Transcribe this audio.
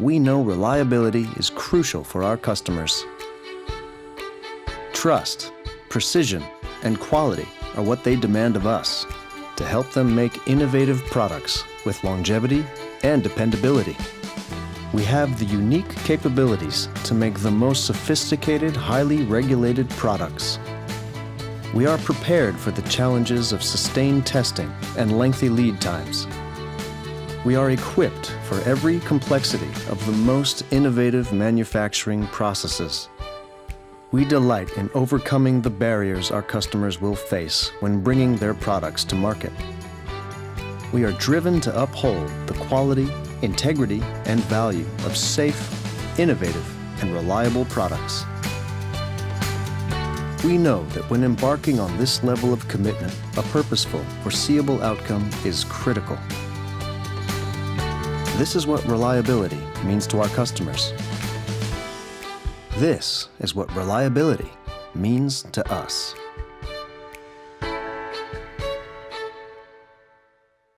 we know reliability is crucial for our customers. Trust, precision, and quality are what they demand of us to help them make innovative products with longevity and dependability. We have the unique capabilities to make the most sophisticated, highly regulated products. We are prepared for the challenges of sustained testing and lengthy lead times we are equipped for every complexity of the most innovative manufacturing processes. We delight in overcoming the barriers our customers will face when bringing their products to market. We are driven to uphold the quality, integrity, and value of safe, innovative, and reliable products. We know that when embarking on this level of commitment, a purposeful, foreseeable outcome is critical. This is what reliability means to our customers. This is what reliability means to us.